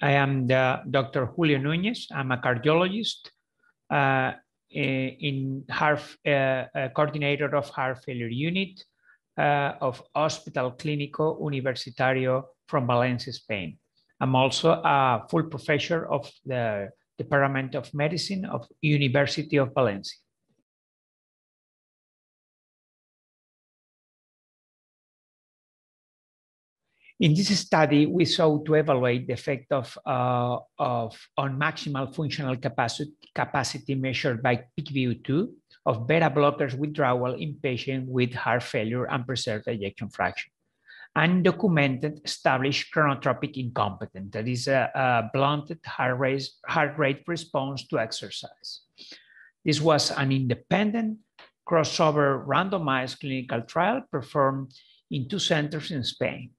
I am the Dr. Julio Nunez. I'm a cardiologist uh, in heart, uh, coordinator of heart failure unit uh, of Hospital Clínico Universitario from Valencia, Spain. I'm also a full professor of the Department of Medicine of University of Valencia. In this study, we sought to evaluate the effect of, uh, of on maximal functional capacity, capacity measured by PVO2 of beta blockers withdrawal in patients with heart failure and preserved ejection fraction. Undocumented established chronotropic incompetence, that is a, a blunted heart rate, heart rate response to exercise. This was an independent crossover randomized clinical trial performed in two centers in Spain.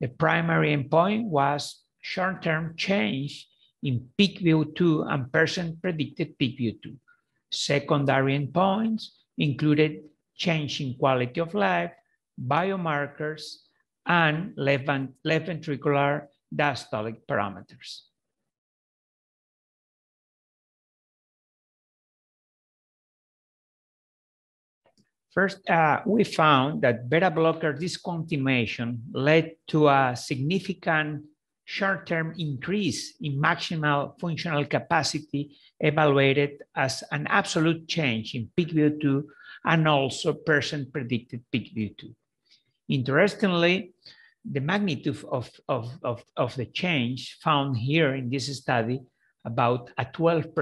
The primary endpoint was short-term change in peak VO2 and percent predicted peak VO2. Secondary endpoints included change in quality of life, biomarkers, and left ventricular diastolic parameters. First, uh, we found that beta blocker discontinuation led to a significant short-term increase in maximal functional capacity evaluated as an absolute change in peak VO2 and also percent predicted peak VO2. Interestingly, the magnitude of, of, of, of the change found here in this study, about a 12%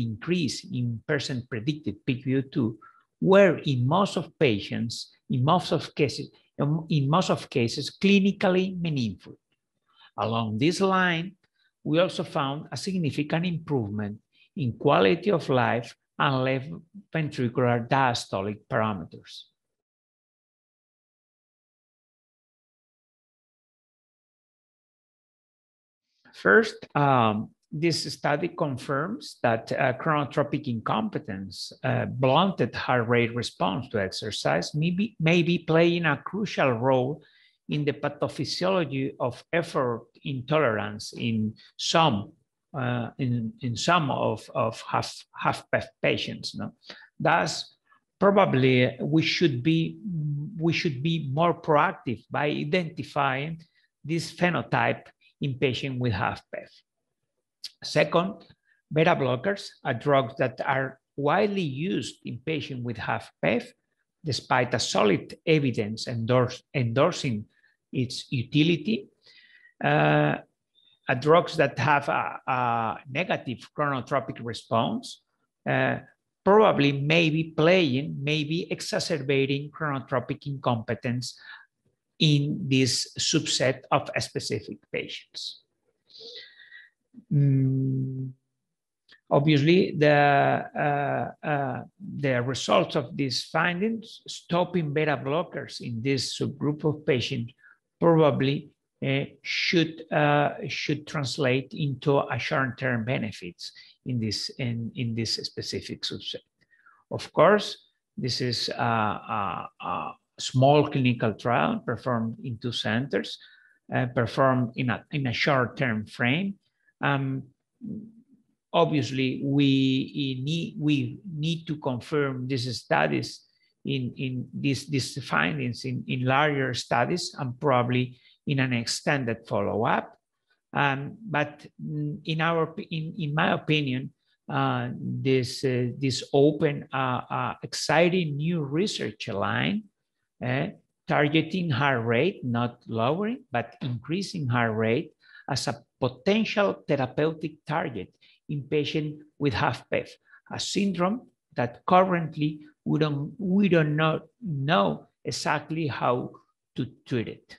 increase in percent predicted peak VO2 were in most of patients, in most of cases, in most of cases, clinically meaningful. Along this line, we also found a significant improvement in quality of life and left ventricular diastolic parameters. First, um, this study confirms that uh, chronotropic incompetence, uh, blunted heart rate response to exercise, may be, may be playing a crucial role in the pathophysiology of effort intolerance in some uh, in, in some of, of half, half patients. No? Thus, probably we should be we should be more proactive by identifying this phenotype in patients with HFpEF. Second, beta blockers are drugs that are widely used in patients with HFpEF, despite a solid evidence endorse, endorsing its utility. Uh, drugs that have a, a, negative chronotropic response uh, probably may be playing, maybe exacerbating chronotropic incompetence in this subset of specific patients. Mm, obviously, the, uh, uh, the results of these findings, stopping beta blockers in this subgroup of patients probably uh, should, uh, should translate into a short-term benefits in this, in, in this specific subset. Of course, this is a, a, a small clinical trial performed in two centers, uh, performed in a, in a short-term frame, um, obviously, we need we need to confirm these studies in in these findings in in larger studies and probably in an extended follow up. Um, but in our in in my opinion, uh, this uh, this open uh, uh exciting new research line eh, targeting heart rate, not lowering but increasing heart rate as a potential therapeutic target in patients with HFpEF, a syndrome that currently we don't, we don't know, know exactly how to treat it.